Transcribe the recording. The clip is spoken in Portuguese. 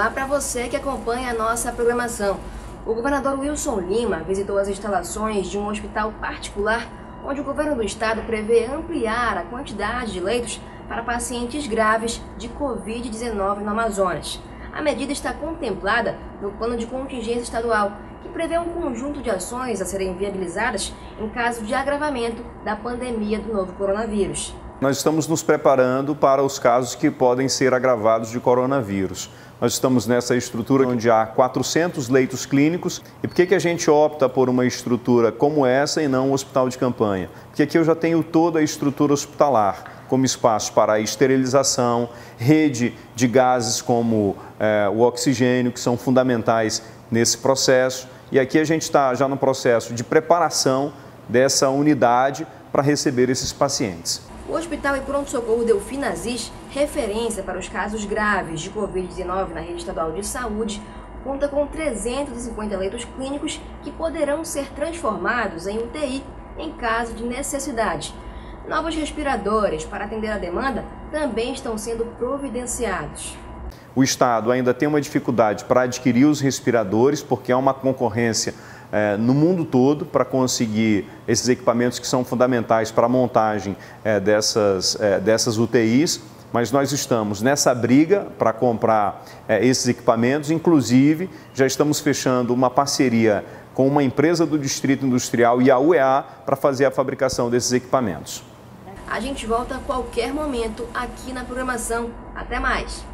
Olá para você que acompanha a nossa programação. O governador Wilson Lima visitou as instalações de um hospital particular onde o governo do estado prevê ampliar a quantidade de leitos para pacientes graves de Covid-19 no Amazonas. A medida está contemplada no plano de contingência estadual, que prevê um conjunto de ações a serem viabilizadas em caso de agravamento da pandemia do novo coronavírus. Nós estamos nos preparando para os casos que podem ser agravados de coronavírus. Nós estamos nessa estrutura onde há 400 leitos clínicos. E por que, que a gente opta por uma estrutura como essa e não um hospital de campanha? Porque aqui eu já tenho toda a estrutura hospitalar, como espaço para esterilização, rede de gases como é, o oxigênio, que são fundamentais nesse processo. E aqui a gente está já no processo de preparação dessa unidade para receber esses pacientes. O Hospital e Pronto-Socorro Delfim Aziz, referência para os casos graves de Covid-19 na rede estadual de saúde, conta com 350 leitos clínicos que poderão ser transformados em UTI em caso de necessidade. Novos respiradores para atender a demanda também estão sendo providenciados. O Estado ainda tem uma dificuldade para adquirir os respiradores, porque há uma concorrência é, no mundo todo para conseguir esses equipamentos que são fundamentais para a montagem é, dessas, é, dessas UTIs. Mas nós estamos nessa briga para comprar esses equipamentos, inclusive já estamos fechando uma parceria com uma empresa do Distrito Industrial e a UEA para fazer a fabricação desses equipamentos. A gente volta a qualquer momento aqui na programação. Até mais!